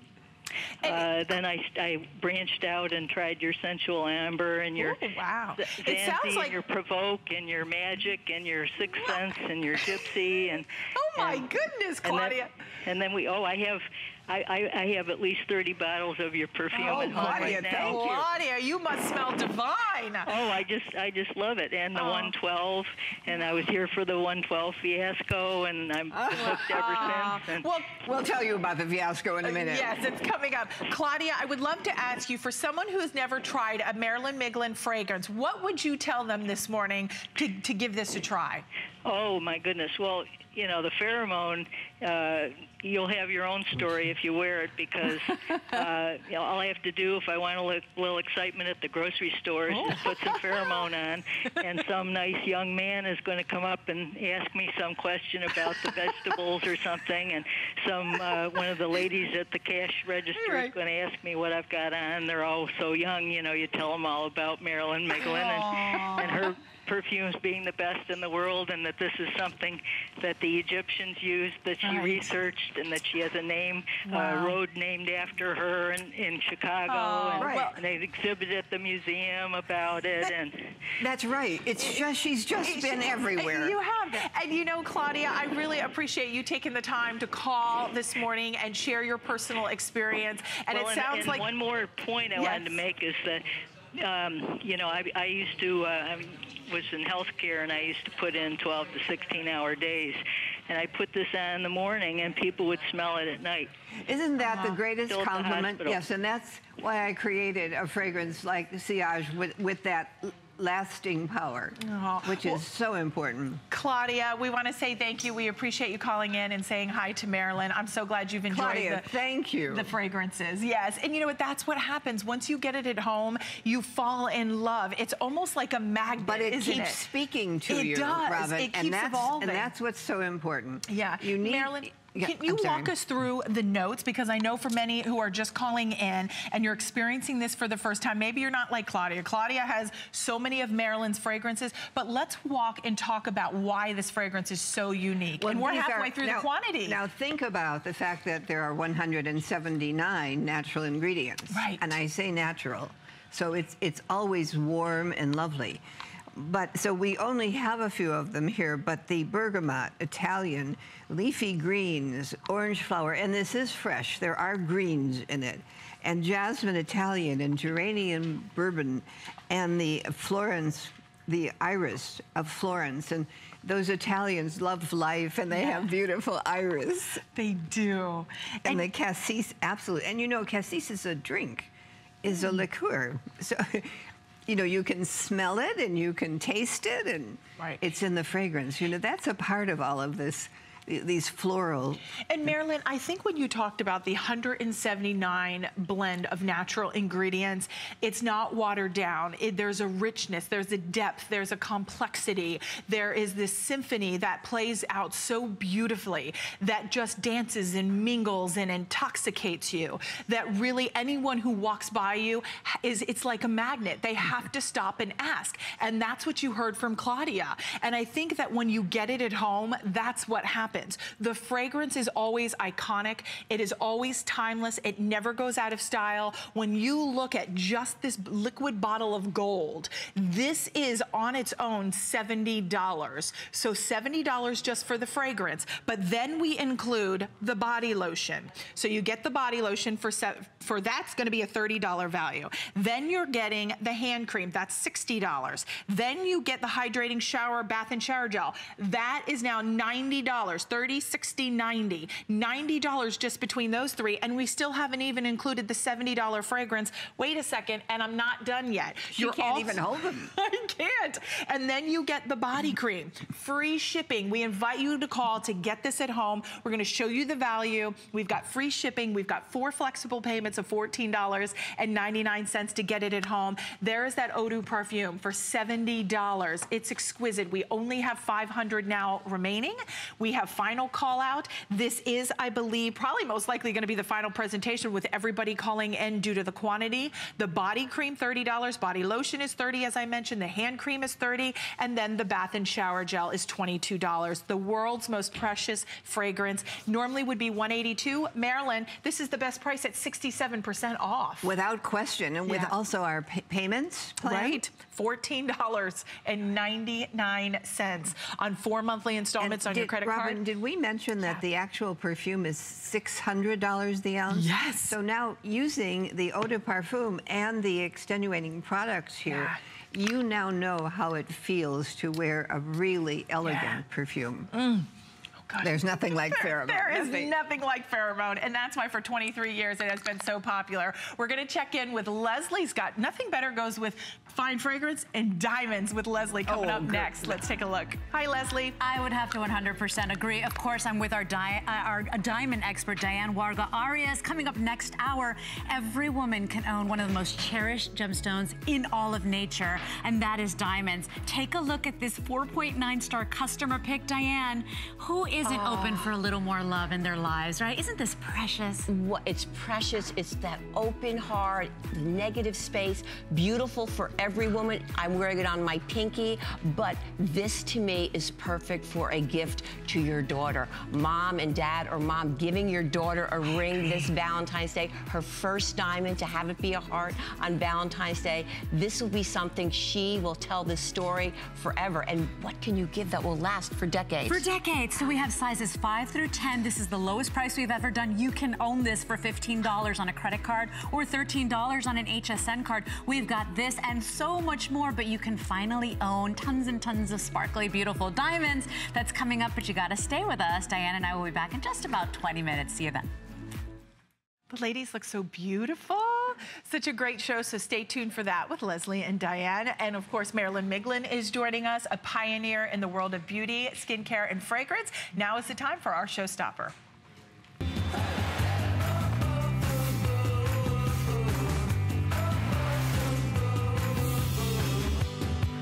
uh, then I, I branched out and tried your sensual amber and your Ooh, wow. Sounds like- and your provoke and your magic and your sixth sense and your gypsy and Oh my and- goodness, and then- Claudia. And then we oh I have I, I, I have at least thirty bottles of your perfume Oh, at home Claudia, right now. thank you. Claudia, you must smell divine. Oh, I just I just love it, and the Oh. 112, and I was here for the 112 fiasco, and I'm hooked ever since. And Well, We'll tell you about the fiasco in a minute. Yes, it's coming up. Claudia, I would love to ask you, for someone who has never tried a Marilyn Miglin fragrance, what would you tell them this morning to, to give this a try? Oh my goodness! Well, you know the pheromone. Uh, you'll have your own story if you wear it because uh, you know, all I have to do if I want a li- little excitement at the grocery store is just put some pheromone on, and some nice young man is going to come up and ask me some question about the vegetables or something, and some uh, one of the ladies at the cash register Right. is going to ask me what I've got on. They're all so young, you know. You tell them all about Marilyn Miglin and, and her perfumes being the best in the world and that this is something that the Egyptians used that she Right. researched and that she has a name, Wow. uh, road named after her in, in Chicago Oh, and, Right. and they exhibit at the museum about it and That's right. It's just she's just been everywhere. You have. And you know, Claudia, I really appreciate you taking the time to call this morning and share your personal experience. And well, it and, sounds and like one more point I wanted to make is that um, you know I, I used to uh, I was in healthcare and I used to put in 12 to 16 hour days, and I put this on in the morning and people would smell it at night. Isn't that Uh-huh. the greatest Still at the compliment? Yes, and that's why I created a fragrance like the Sillage with, with that l- lasting power, Oh, which is so important. Claudia, we want to say thank you. We appreciate you calling in and saying hi to Marilyn. I'm so glad you've enjoyed Claudia, the, thank you. the fragrances. Yes. And you know what? That's what happens. Once you get it at home, you fall in love. It's almost like a magnet, but it keeps it? speaking to It you, does. Robin, It and keeps that's evolving. and that's what's so important. Yeah. you need. Marilyn, Yeah, can you walk us through the notes? Because I know for many who are just calling in and you're experiencing this for the first time, maybe you're not like Claudia. Claudia has so many of Marilyn's fragrances, but let's walk and talk about why this fragrance is so unique. and we're halfway are- through now- the quantity. Now think about the fact that there are 179 natural ingredients. Right. And I say natural, so it's it's always warm and lovely. But so we only have a few of them here, but the bergamot, Italian, leafy greens, orange flower, and this is fresh. There are greens in it. And jasmine Italian and geranium bourbon and the Florence the iris of Florence. And those Italians love life and they have beautiful iris. they do. And, the cassis, absolutely. And you know, cassis is a drink, is a mm. liqueur. So, you know, you can smell it and you can taste it and Right. it's in the fragrance. You know, that's a part of all of this, th- these floral. And Marilyn, I think when you talked about the 179 blend of natural ingredients, it's not watered down. It, there's a richness, there's a depth, there's a complexity. There is this symphony that plays out so beautifully that just dances and mingles and intoxicates you. That really anyone who walks by you is it's like a magnet. They have to stop and ask. And that's what you heard from Claudia. And I think that when you get it at home, that's what happens. The fragrance is always iconic. It is always timeless. It never goes out of style. When you look at just this liquid bottle of gold, this is on its own $70. So $70 just for the fragrance. But then we include the body lotion. So you get the body lotion for for that's going to be a $30 value. Then you're getting the hand cream. That's $60. Then you get the hydrating shower bath and shower gel. That is now $90. 30 60 90 $90 just between those three. And we still haven't even included the $70 fragrance. Wait a second, and I'm not done yet. She You're can't also, even hold them. I can't. And then you get the body cream. Free shipping. We invite you to call to get this at home. We're gonna show you the value. We've got free shipping. We've got four flexible payments of $14.99 to get it at home. There is that Eau perfume for $70. It's exquisite. We only have 500 now remaining. We have final call out. This is, I believe, probably most likely gonna be the final presentation with everybody calling in due to the quantity. The body cream, $30. Body lotion is 30 as I mentioned. The hand cream is 30 And then the bath and shower gel is $22. The world's most precious fragrance. Normally would be 182 Marilyn, this is the best price at 67% off. Without question. And with also our pay payments plan. Right. $14.99 on four monthly installments and on did, your credit Robin, card. did we mention that yeah. the actual perfume is $600 the ounce? Yes. So now using the eau de parfum and the extenuating products here, yeah you now know how it feels to wear a really elegant yeah. perfume. Mm. God. There's nothing like pheromone. there is nothing. nothing like pheromone, and that's why for 23 years it has been so popular. We're going to check in with Leslie's got nothing better goes with fine fragrance and diamonds with Leslie coming oh, up good. next. Let's take a look. Hi, Leslie. I would have to 100% agree. Of course, I'm with our, di uh, our diamond expert, Diane Warga Arias. Coming up next hour, every woman can own one of the most cherished gemstones in all of nature, and that is diamonds. Take a look at this 4.9 star customer pick, Diane. Who is isn't oh. open for a little more love in their lives, right? Isn't this precious? What, it's precious. It's that open heart, negative space, beautiful for every woman. I'm wearing it on my pinky, but this to me is perfect for a gift to your daughter. Mom and dad or mom giving your daughter a ring this Valentine's Day, her first diamond to have it be a heart on Valentine's Day. This will be something she will tell this story forever. And what can you give that will last for decades? For decades. So we have sizes 5 through 10. This is the lowest price we've ever done. You can own this for $15 on a credit card or $13 on an HSN card. We've got this and so much more, but you can finally own tons and tons of sparkly, beautiful diamonds. That's coming up, but you gotta stay with us. Diane and I will be back in just about 20 minutes. See you then. The ladies look so beautiful. Such a great show, so stay tuned for that with Leslie and Diane. And of course, Marilyn Miglin is joining us, a pioneer in the world of beauty, skincare, and fragrance. Now is the time for our showstopper.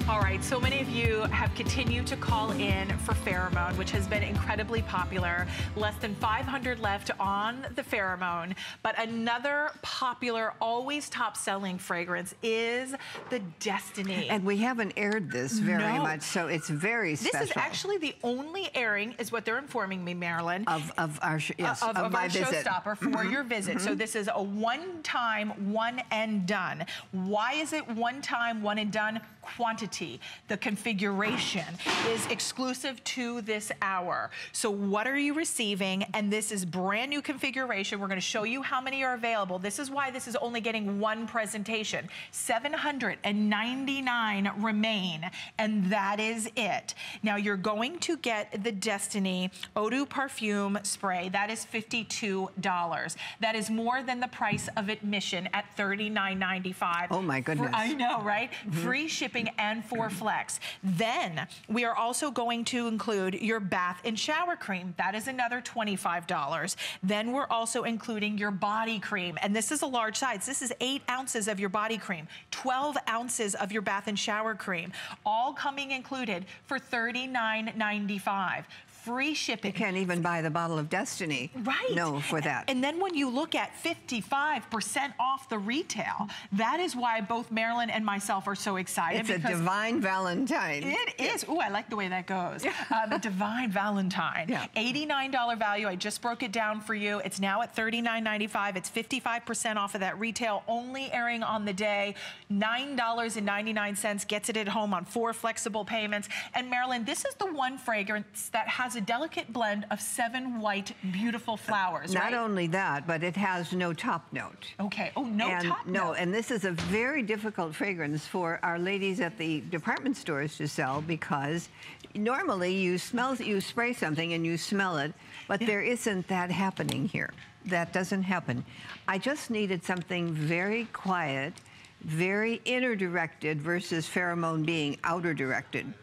All right, so many of you have continued to call in for Pheromone, which has been incredibly popular. Less than 500 left on the Pheromone, but another popular, always top-selling fragrance is the Destiny. And we haven't aired this very no. much, so it's very special. This is actually the only airing, is what they're informing me, Marilyn. Of, of our, yes, uh, of, of, of our visit. showstopper for mm -hmm. your visit. Mm -hmm. So mm-hmm. this is a one-time, one and done. Why is it one time, one and done? Quantity. The configuration is exclusive to this hour. So what are you receiving? And this is brand new configuration. We're gonna show you how many are available. This is why this is only getting one presentation. 799 remain, and that is it. Now you're going to get the Destiny Eau de Parfum Spray. That is $52. That is more than the price of admission at $39.95. Oh my goodness. For, I know, right? Mm -hmm. Free shipping and for flex. Then we are also going to include your bath and shower cream. That is another $25. Then we're also including your body cream. And this is a large size. This is eight ounces of your body cream, 12 ounces of your bath and shower cream, all coming included for $39.95 free shipping. You can't even buy the bottle of Destiny. Right. No, for that. And then when you look at 55% off the retail, that is why both Marilyn and myself are so excited. It's a divine Valentine. It is. Oh, I like the way that goes. uh, the divine Valentine. Yeah. $89 value. I just broke it down for you. It's now at $39.95. It's 55% off of that retail, only airing on the day. $9.99 gets it at home on four flexible payments. And Marilyn, this is the one fragrance that has a delicate blend of seven white, beautiful flowers, Not right? only that, but it has no top note. Okay. Oh, no and top no, note. No, and this is a very difficult fragrance for our ladies at the department stores to sell because normally you smell, you spray something and you smell it, but there isn't that happening here. That doesn't happen. I just needed something very quiet, very inner directed versus pheromone being outer directed.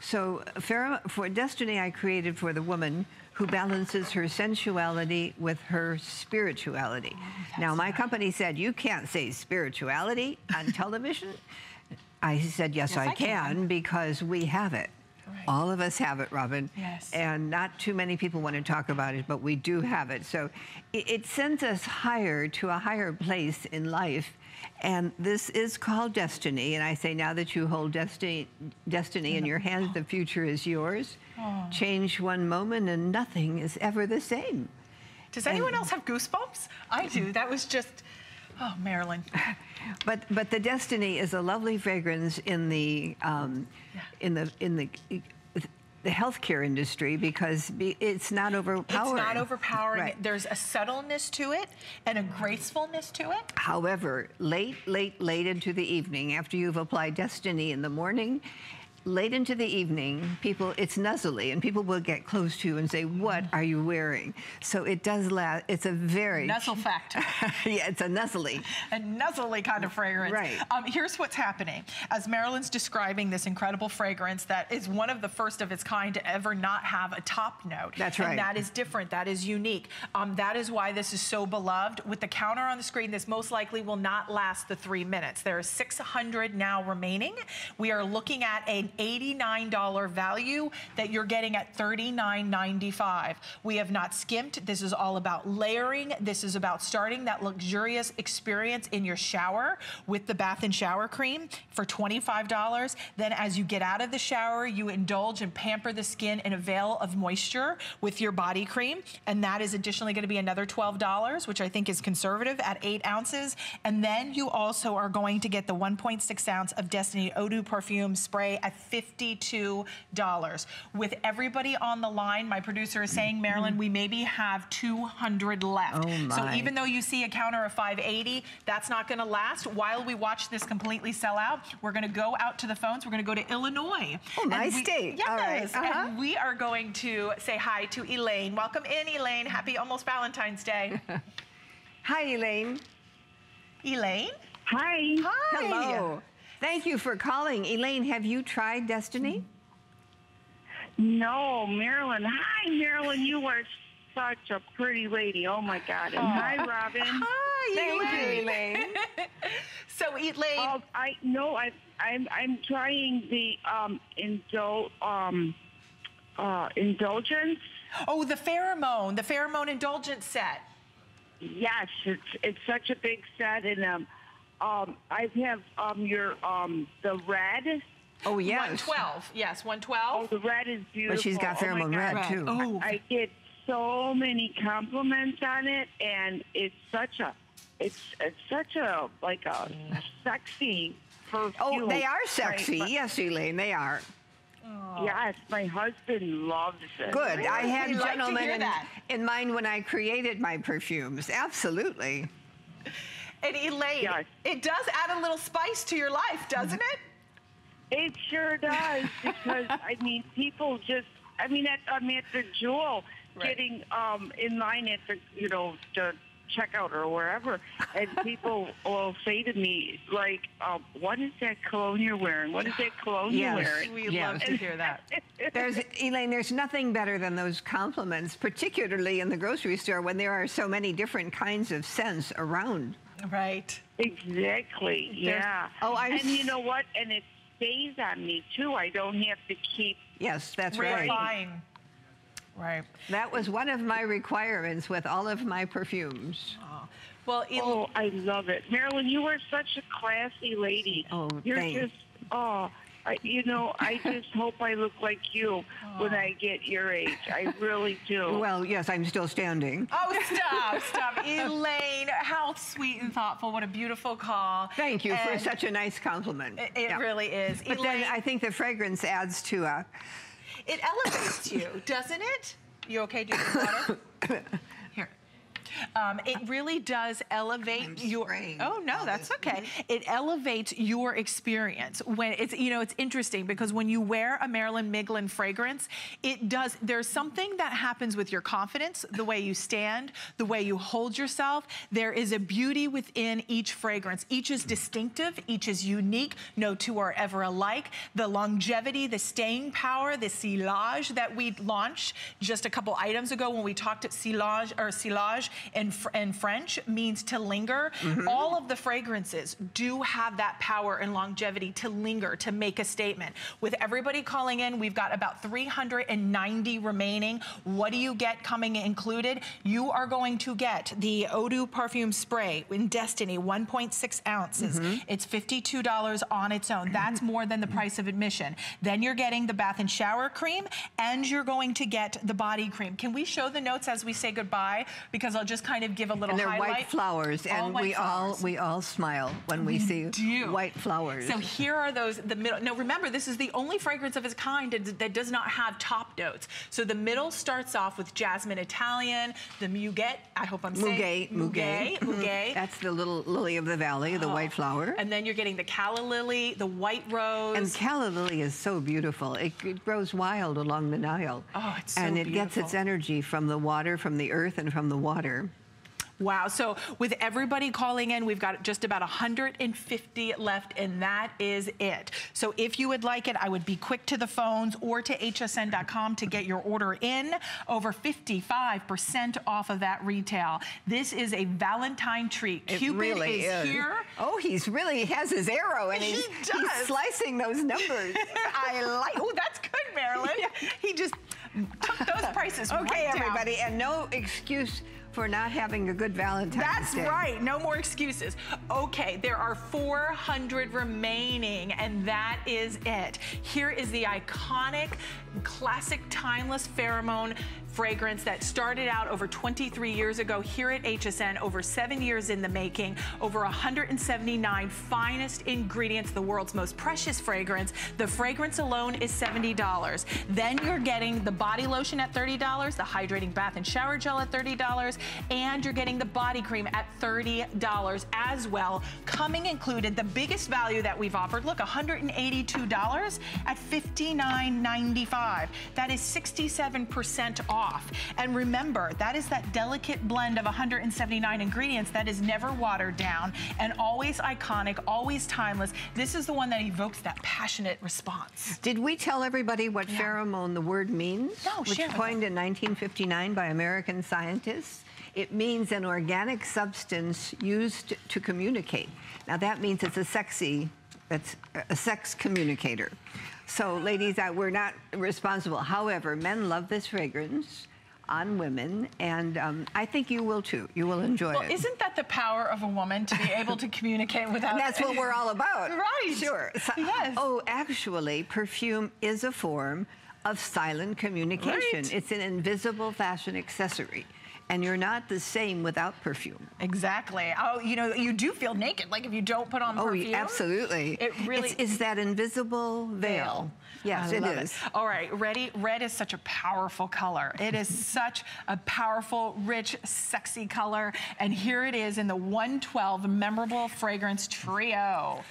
So for Destiny, I created for the woman who balances her sensuality with her spirituality. Oh, now, my company said, you can't say spirituality on television. I said, yes, I, I can. can, because we have it. All of us have it, Robin. Yes. And not too many people want to talk about it, but we do have it. So it, it sends us higher to a higher place in life. And this is called destiny. And I say, now that you hold destiny, destiny in your hands, the future is yours. Oh. Change one moment, and nothing is ever the same. Does anyone else have goosebumps? I do. That was just, oh, Marilyn. But but the Destiny is a lovely fragrance in the um, in the in the the healthcare industry because be- it's not overpowering. It's not overpowering. Right. There's a subtleness to it and a gracefulness to it. However, late, late, late into the evening, after you've applied Destiny in the morning, late into the evening, people, it's nuzzly, and people will get close to you and say, What are you wearing? So it does last, it's a very. Nuzzle factor. yeah, it's a nuzzly. a nuzzly kind of fragrance. Right. Um, here's what's happening. As Marilyn's describing this incredible fragrance that is one of the first of its kind to ever not have a top note. That's right. And that is different. That is unique. Um, that is why this is so beloved. With the counter on the screen, this most likely will not last the three minutes. There are 600 now remaining. We are looking at an $89 value that you're getting at $39.95. We have not skimped. This is all about layering. This is about starting that luxurious experience in your shower with the bath and shower cream for $25. Then as you get out of the shower, you indulge and pamper the skin in a veil of moisture with your body cream. And that is additionally going to be another $12, which I think is conservative at eight ounces. And then you also are going to get the 1.6 ounce of Destiny de Parfum spray at $52. With everybody on the line, my producer is saying, Marilyn, we maybe have 200 left. Oh, So even though you see a counter of 580, that's not going to last. While we watch this completely sell out, we're going to go out to the phones. We're going to go to Illinois. Oh, And my we- state. Yes. All right. Uh-huh. And we are going to say hi to Elaine. Welcome in, Elaine. Happy almost Valentine's Day. Hi, Elaine. Elaine? Hi. Hi. Hello. Thank you for calling. Elaine, have you tried Destiny? No, Marilyn. Hi, Marilyn. You are such a pretty lady. Oh my God. And hi, Robin. Hi, Thank you, Elaine. Elaine. So, Elaine, Oh, I no, I I'm I'm trying the um indul um uh indulgence. oh, the pheromone, the pheromone indulgence set. Yes, it's it's such a big set, and um um I have um your um the red. Oh, yes. 112. Yes, Oh, 112. the red is beautiful. But she's got Oh, my pheromone God. red, too. Oh, I get so many compliments on it, and it's such a, it's it's such a like a sexy perfume. Oh, they are My- sexy. my- Yes, Elaine, they are. Yes, my husband loves it. Good. I had We like gentlemen in, in mind when I created my perfumes. Absolutely. And Elaine, Yes. it does add a little spice to your life, doesn't it? It sure does because I mean, people just. I mean, at, I mean, at the Jewel, Right. getting um, in line at the you know the checkout or wherever, and people will say to me like, um, "What is that cologne you're wearing? What is that cologne Yes. you're wearing?" We Yeah. love to hear that. There's Elaine, there's nothing better than those compliments, particularly in the grocery store when there are so many different kinds of scents around. Right. Exactly. Yeah. Oh, I'm And you know what? And it stays on me too. I don't have to keep. Yes, that's right. Refine. Right. That was one of my requirements with all of my perfumes. Oh. Well, El- Oh, I love it, Marilyn. You are such a classy lady. Oh, you're thanks. just. Oh, I, you know, I just hope I look like you when I get your age. I really do. Well, yes, I'm still standing. Oh, stop, stop. Elaine, how sweet and thoughtful. What a beautiful call. Thank you for such a nice compliment. It, it Yeah. really is. But Elaine, then I think the fragrance adds to a It elevates you, doesn't it? You okay, do you water? Um, it really does elevate your. Oh no, that's okay. It elevates your experience when it's you know it's interesting because when you wear a Marilyn Miglin fragrance, it does. There's something that happens with your confidence, the way you stand, the way you hold yourself. There is a beauty within each fragrance. Each is distinctive. Each is unique. No two are ever alike. The longevity, the staying power, the Sillage that we launched just a couple items ago when we talked at sillage or sillage in, in French means to linger. Mm -hmm. All of the fragrances do have that power and longevity to linger, to make a statement. With everybody calling in, we've got about 390 remaining. What do you get coming included? You are going to get the Eau de Parfum Spray in Destiny, 1.6 ounces. Mm -hmm. It's $52 on its own. That's more than the price of admission. Then you're getting the bath and shower cream, and you're going to get the body cream. Can we show the notes as we say goodbye? Because I'll just kind of give a little and they're highlight. white flowers, all and white we flowers. all we all smile when we, we see do. white flowers. So here are those the middle. Now remember, this is the only fragrance of its kind that does not have top notes. So the middle starts off with jasmine Italian, the muguet. I hope I'm saying muguet, muguet, muguet. Mm-hmm. That's the little lily of the valley, the oh. white flower. And then you're getting the calla lily, the white rose. And calla lily is so beautiful. It, it grows wild along the Nile. Oh, it's so And it beautiful. gets its energy from the water, from the earth, and from the water. Wow. So with everybody calling in, we've got just about 150 left, and that is it. So if you would like it, I would be quick to the phones or to hsn.com to get your order in. Over 55% off of that retail. This is a Valentine treat. It Cupid really is, is, here. Oh, he's really he has his arrow, and he he's, he's slicing those numbers. I like. Oh, that's good, Marilyn. Yeah. He just took those prices. okay, right everybody, and no excuse for not having a good Valentine's That's Day. That's right. No more excuses. Okay, there are 400 remaining, and that is it. Here is the iconic, classic, timeless pheromone fragrance that started out over 23 years ago here at HSN, over seven years in the making, over 179 finest ingredients, the world's most precious fragrance. The fragrance alone is $70. Then you're getting the body lotion at $30, the hydrating bath and shower gel at $30, and you're getting the body cream at $30 as well. Coming included, the biggest value that we've offered, look, $182 at $59.95. That is 67% off. And remember, that is that delicate blend of 179 ingredients that is never watered down and always iconic, always timeless. This is the one that evokes that passionate response. Did we tell everybody what yeah. pheromone, the word means? No, Which coined in 1959 by American scientists. It means an organic substance used to communicate. Now that means it's a sexy, it's a sex communicator. So ladies, we're not responsible. However, men love this fragrance on women, and um, I think you will too. You will enjoy well, it. Isn't that the power of a woman to be able to communicate without? And that's what we're all about. right. Sure. So, yes. Oh, actually, perfume is a form of silent communication. Right. It's an invisible fashion accessory and you're not the same without perfume. Exactly. Oh, you know, you do feel naked, like if you don't put on oh, perfume. Oh, absolutely. It really it's, it's that invisible veil. veil. Yes, I it is. It. All right, ready? Red is such a powerful color. It is such a powerful, rich, sexy color. And here it is in the 112 Memorable Fragrance Trio.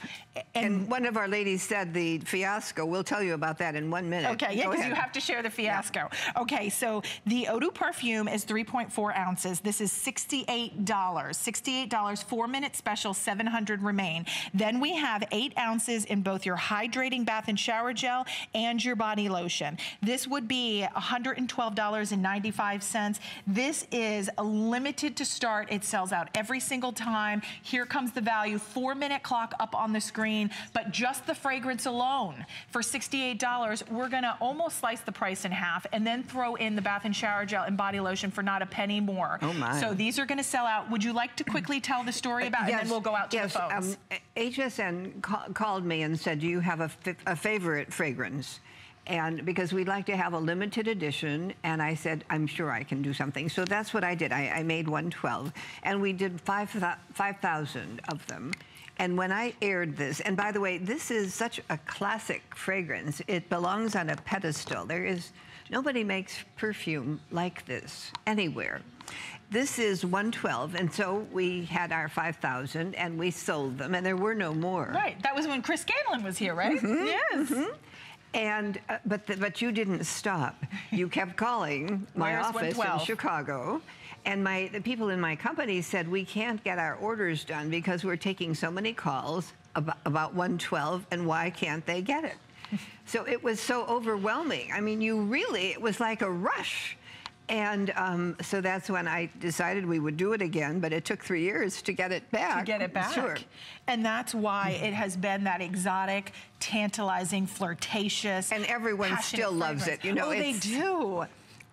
And, one of our ladies said the fiasco. We'll tell you about that in one minute. Okay, yeah, because you have to share the fiasco. Yeah. Okay, so the Eau perfume is 3.4 ounces. This is $68. $68, four minute special, 700 remain. Then we have eight ounces in both your hydrating bath and shower gel and your body lotion. This would be $112.95. This is limited to start. It sells out every single time. Here comes the value, four minute clock up on the screen, but just the fragrance alone for $68, we're gonna almost slice the price in half and then throw in the bath and shower gel and body lotion for not a penny more. Oh my. So these are gonna sell out. Would you like to quickly tell the story about, yes, and then we'll go out to yes, the phones. Um, HSN ca called me and said, do you have a, a favorite fragrance? and because we'd like to have a limited edition, and I said, I'm sure I can do something. So that's what I did. I, I made 112, and we did 5,000 5, of them. And when I aired this, and by the way, this is such a classic fragrance. It belongs on a pedestal. There is nobody makes perfume like this anywhere. This is 112, and so we had our 5,000 and we sold them, and there were no more. Right. That was when Chris Scanlon was here, right? Mhm, Yes. mhm. And uh, but the, but you didn't stop. You kept calling my Where's office in Chicago, and my the people in my company said we can't get our orders done because we're taking so many calls about, about 112, and why can't they get it? so it was so overwhelming. I mean, you really it was like a rush. And um, so that's when I decided we would do it again, but it took three years to get it back. to get it back. Sure. And that's why it has been that exotic, tantalizing, flirtatious. And everyone still loves fragrance. it, you know, Oh, they do.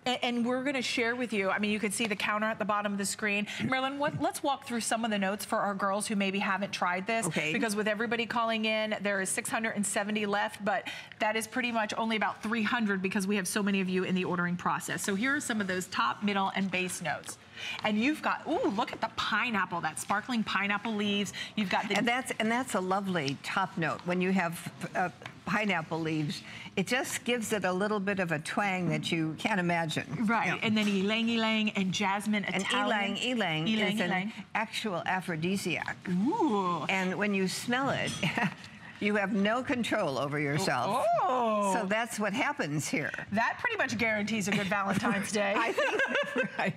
A- And we're going to share with you. I mean, you can see the counter at the bottom of the screen. Marilyn, what, let's walk through some of the notes for our girls who maybe haven't tried this. Okay. Because with everybody calling in, there is 670 left, but that is pretty much only about 300 because we have so many of you in the ordering process. So here are some of those top, middle, and base notes. And you've got, ooh, look at the pineapple, that sparkling pineapple leaves. You've got the And that's and that's a lovely top note when you have uh, pineapple leaves. It just gives it a little bit of a twang that you can't imagine. Right, and then ylang ylang and jasmine And ylang ylang is an ylang. actual aphrodisiac. Ooh. And when you smell it, you have no control over yourself. Oh. So that's what happens here. That pretty much guarantees a good Valentine's Day. I think right.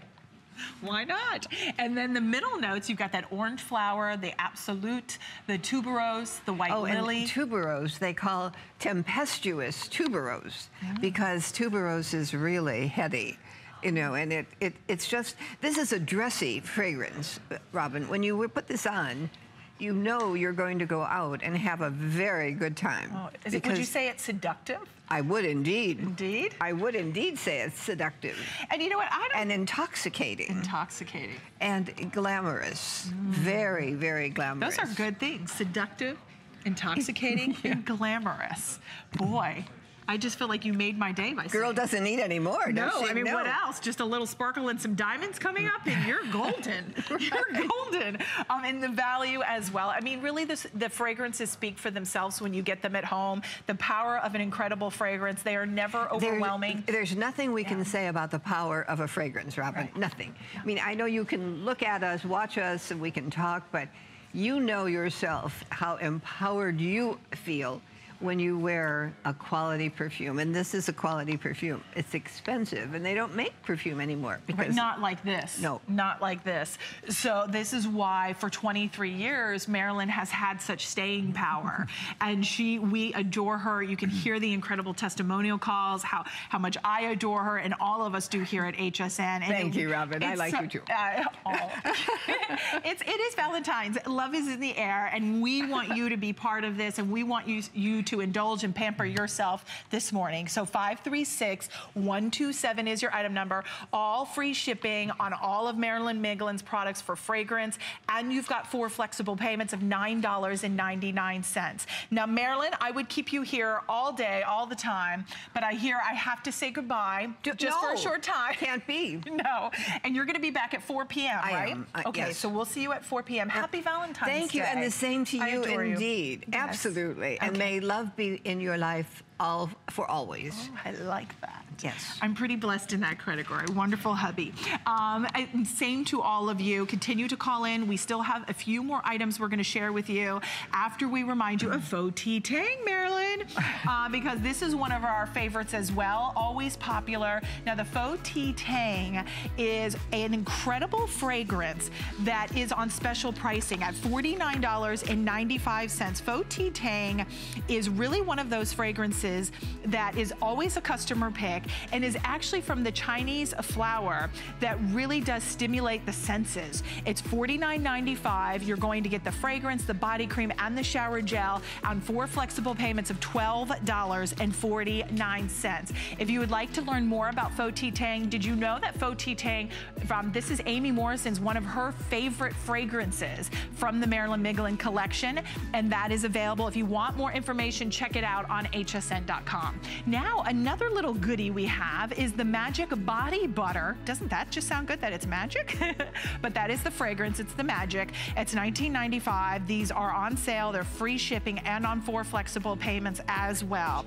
Why not? And then the middle notes, you've got that orange flower, the absolute, the tuberose, the white Oh, lily. and tuberose they call tempestuous tuberose Mm. because tuberose is really heady. You know, and it, it it's just this is a dressy fragrance, Robin. When you put this on, you know you're going to go out and have a very good time. Oh, is it, would you say it's seductive? I would indeed. Indeed? I would indeed say it's seductive And you know what? I don't. and intoxicating Intoxicating. and glamorous. Mm. Very, very glamorous. Those are good things. Seductive, intoxicating, and glamorous. Boy, I just feel like you made my day by saying Girl doesn't need any more. No? I mean, No. what else? Just a little sparkle and some diamonds coming up, and you're golden. You're golden. Um, and the value as well. I mean, really, this, the fragrances speak for themselves when you get them at home. The power of an incredible fragrance. They are never overwhelming. There's nothing we can say about the power of a fragrance, Robin. Right. Nothing. I mean, I know you can look at us, watch us, and we can talk, but you know yourself how empowered you feel when you wear a quality perfume. And this is a quality perfume. It's expensive, and they don't make perfume anymore But because not like this. No. Not like this. So this is why for 23 years, Marilyn has had such staying power. and she, we adore her. You can hear the incredible testimonial calls, how, how much I adore her, and all of us do here at HSN. And Thank you, Robin. I like so- you too. Uh, it's, it is Valentine's. Love is in the air, and we want you to be part of this, and we want you, you to indulge and pamper yourself this morning. So 536-127 is your item number. All free shipping on all of Marilyn Miglin's products for fragrance, and you've got four flexible payments of $9.99. Now, Marilyn, I would keep you here all day, all the time, but I hear I have to say goodbye just for a short time. Can't be. No, and you're going to be back at 4 p.m., I right? am, uh, okay, yes. so we'll see you at 4 p.m. Happy Valentine's Day. Thank you, and the same to I you adore indeed. Yes. Absolutely. And may love be in your life all for always. Oh, I like that. Yes. I'm pretty blessed in that category. Wonderful hubby. Um, same to all of you. Continue to call in. We still have a few more items we're going to share with you after we remind you of Faux Tea Tang, Marilyn, uh, because this is one of our favorites as well. Always popular. Now, the Faux Tea Tang is an incredible fragrance that is on special pricing at $49.95. Faux Tea Tang is really one of those fragrances that is always a customer pick and is actually from the Chinese flower that really does stimulate the senses. It's $49.95. You're going to get the fragrance, the body cream, and the shower gel on four flexible payments of $12 $12.49. If you would like to learn more about Faux Tang, did you know that Faux Tang, from, this is Amy Morrison's, one of her favorite fragrances from the Marilyn Miglin collection, and that is available. If you want more information, check it out on hsn.com. Now, another little goodie we have is the Magic Body Butter. Doesn't that just sound good that it's magic? but that is the fragrance, it's the magic. It's $19.95. These are on sale, they're free shipping and on four flexible payments as well.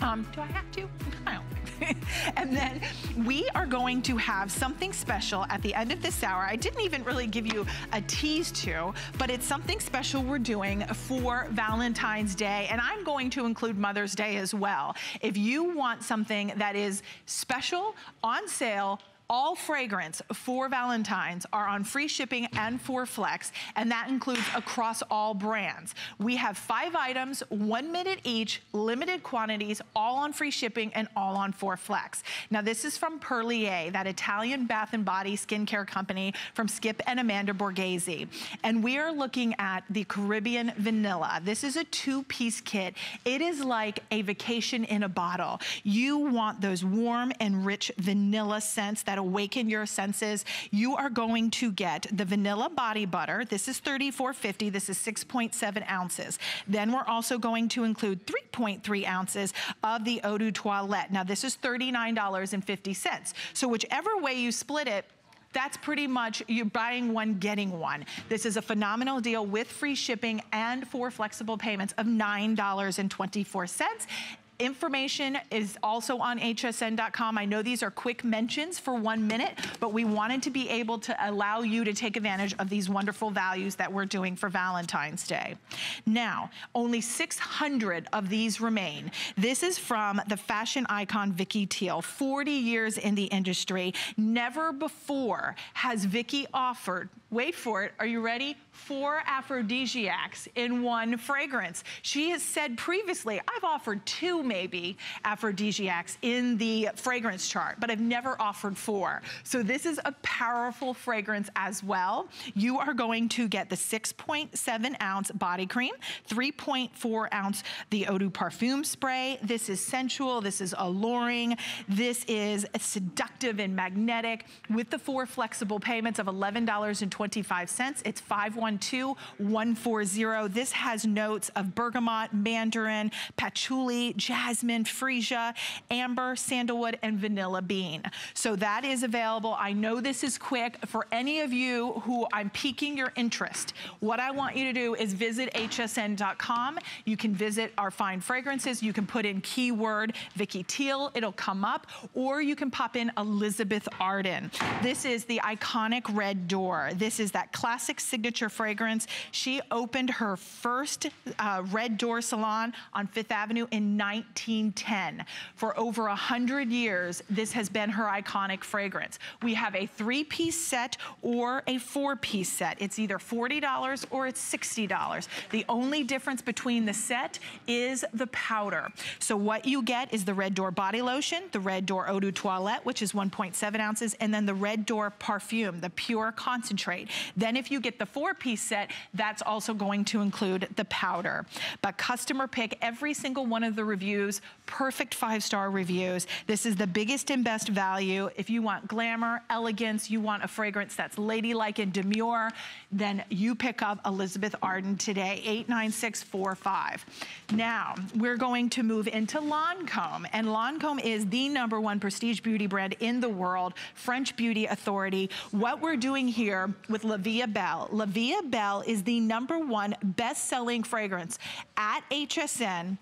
Um, do I have to? I don't and then we are going to have something special at the end of this hour. I didn't even really give you a tease to, but it's something special we're doing for Valentine's Day. And I'm going to include Mother's Day as well. If you want something that is special, on sale, all fragrance for Valentine's are on free shipping and for flex, and that includes across all brands. We have five items, one minute each, limited quantities, all on free shipping and all on for flex. Now this is from Perlier, that Italian bath and body skincare company from Skip and Amanda Borghese. And we are looking at the Caribbean Vanilla. This is a two-piece kit. It is like a vacation in a bottle. You want those warm and rich vanilla scents that awaken your senses, you are going to get the vanilla body butter. This is 34.50. This is 6.7 ounces. Then we're also going to include 3.3 ounces of the Eau de Toilette. Now this is $39.50. So whichever way you split it, that's pretty much you're buying one, getting one. This is a phenomenal deal with free shipping and for flexible payments of $9.24. Information is also on hsn.com. I know these are quick mentions for one minute, but we wanted to be able to allow you to take advantage of these wonderful values that we're doing for Valentine's Day. Now, only 600 of these remain. This is from the fashion icon Vicky Tiel, 40 years in the industry. Never before has Vicky offered, wait for it, are you ready? Four aphrodisiacs in one fragrance. She has said previously, I've offered two maybe aphrodisiacs in the fragrance chart, but I've never offered four. So this is a powerful fragrance as well. You are going to get the 6.7 ounce body cream, 3.4 ounce the Eau de Parfum spray. This is sensual, this is alluring, this is seductive and magnetic with the four flexible payments of $11.25. It's 512140. This has notes of bergamot, mandarin, patchouli, jasmine, freesia, amber, sandalwood, and vanilla bean. So that is available. I know this is quick. For any of you who I'm piquing your interest, what I want you to do is visit hsn.com. You can visit our fine fragrances. You can put in keyword Vicky Tiel. It'll come up. Or you can pop in Elizabeth Arden. This is the iconic red door. This is that classic signature fragrance. She opened her first uh, red door salon on Fifth Avenue in 1910. For over 100 years, this has been her iconic fragrance. We have a three-piece set or a four-piece set. It's either $40 or it's $60. The only difference between the set is the powder. So what you get is the Red Door Body Lotion, the Red Door Eau de Toilette, which is 1.7 ounces, and then the Red Door Parfume, the pure concentrate. Then if you get the four-piece set, that's also going to include the powder. But customer pick every single one of the reviews, perfect five-star reviews. This is the biggest and best value. If you want glamour, elegance, you want a fragrance that's ladylike and demure, then you pick up Elizabeth Arden today, 89645. Now, we're going to move into Lancome, and Lancome is the number one prestige beauty brand in the world, French beauty authority. What we're doing here with La Vie Belle, La Vie Belle is the number one best-selling fragrance at HSN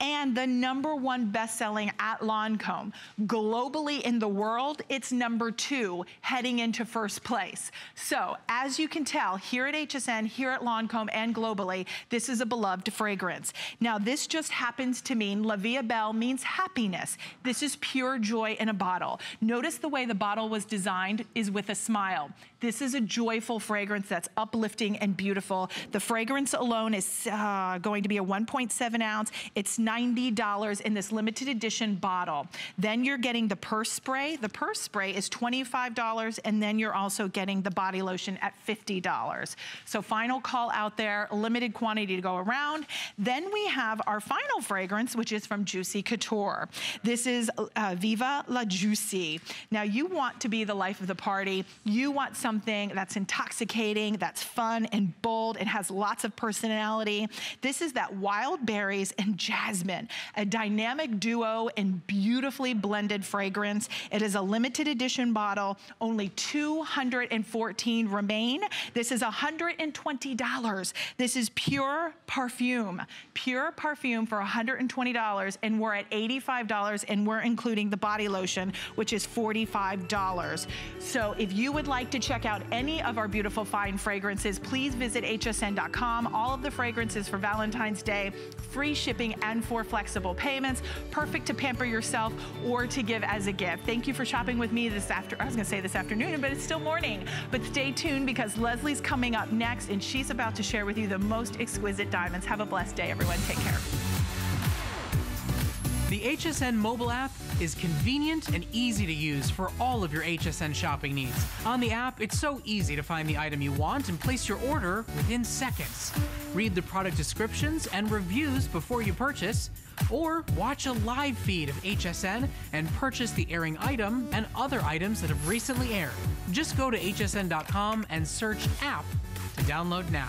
and the number one best-selling at Lancome. Globally in the world, it's number two, heading into first place. So, as you can tell, here at HSN, here at Lancome, and globally, this is a beloved fragrance. Now, this just happens to mean La Vie Belle means happiness. This is pure joy in a bottle. Notice the way the bottle was designed is with a smile. This is a joyful fragrance that's uplifting and beautiful. The fragrance alone is uh, going to be a 1.7 ounce. It's It's $90 in this limited edition bottle. Then you're getting the purse spray. The purse spray is $25 and then you're also getting the body lotion at $50. So final call out there, limited quantity to go around. Then we have our final fragrance, which is from Juicy Couture. This is uh, Viva La Juicy. Now you want to be the life of the party. You want something that's intoxicating, that's fun and bold. It has lots of personality. This is that wild berries and jasmine, a dynamic duo and beautifully blended fragrance. It is a limited edition bottle. Only 214 remain. This is $120. This is pure perfume. Pure perfume for $120 and we're at $85 and we're including the body lotion, which is $45. So if you would like to check out any of our beautiful fine fragrances, please visit hsn.com. All of the fragrances for Valentine's Day, free shipping and for flexible payments, perfect to pamper yourself or to give as a gift. Thank you for shopping with me this after, I was gonna say this afternoon, but it's still morning. But stay tuned because Leslie's coming up next and she's about to share with you the most exquisite diamonds. Have a blessed day, everyone. Take care. The HSN mobile app is convenient and easy to use for all of your HSN shopping needs. On the app, it's so easy to find the item you want and place your order within seconds. Read the product descriptions and reviews before you purchase, or watch a live feed of HSN and purchase the airing item and other items that have recently aired. Just go to hsn.com and search app to download now.